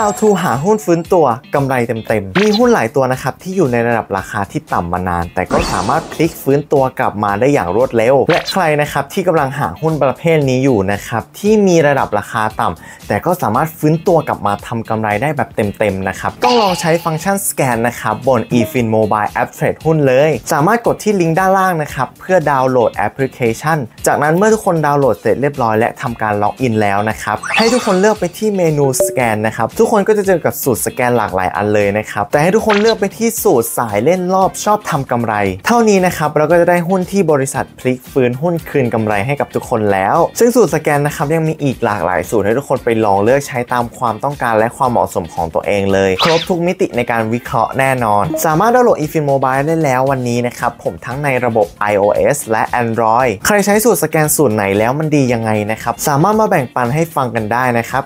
How to หาหุ้นฟื้นตัวกำไรเต็มๆ มีหุ้นหลายตัวนะครับ ที่อยู่ในระดับราคาที่ต่ำมานาน แต่ก็สามารถพลิกฟื้นตัวกลับมาได้อย่างรวดเร็ว และใครนะครับที่กำลังหาหุ้นประเภทนี้อยู่นะครับ ที่มีระดับราคาต่ำแต่ก็สามารถฟื้นตัวกลับมาทำกำไรได้แบบเต็มๆนะครับต้องลองใช้ฟังก์ชันสแกนนะครับบน eFin Mobile App Trade หุ้นเลย สามารถกดที่ลิงก์ด้านล่างนะครับเพื่อดาวน์โหลดแอปพลิเคชัน จากนั้นเมื่อทุกคนดาวน์โหลดเสร็จเรียบร้อยและทำการล็อกอินแล้วนะครับให้ทุกคนเลือกไปที่เมนูสแกนนะครับทุกกคนก็จะเจอกับสูตรสแกนหลากหลายอันเลยนะครับ แต่ให้ทุกคนเลือกไปที่สูตรสายเล่นรอบชอบทำกำไร เท่านี้นะครับเราก็จะได้หุ้นที่บริษัทพลิกฟื้นหุ้นคืนกำไรให้กับทุกคนแล้ว ซึ่งสูตรสแกนนะครับยังมีอีกหลากหลายสูตรให้ทุกคนไปลองเลือกใช้ตามความต้องการและความเหมาะสมของตัวเองเลย ครบทุกมิติในการวิเคราะห์แน่นอน สามารถดาวน์โหลด eFin Mobile ได้แล้ววันนี้นะครับผมทั้งในระบบ iOS และ Android ใครใช้สูตรสแกนสูตรไหนแล้วมันดียังไงนะครับสามารถมาแบ่งปันให้ฟังกันได้นะครับ